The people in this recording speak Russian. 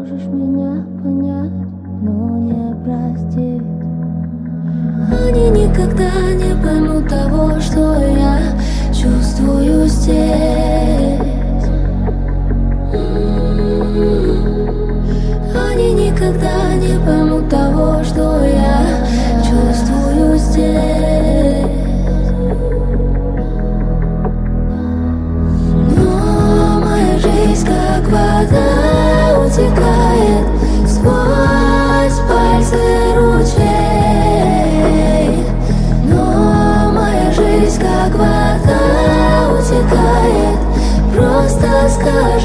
можешь меня понять, но не простить Они никогда не поймут того, что я чувствую здесь Они никогда не поймут того,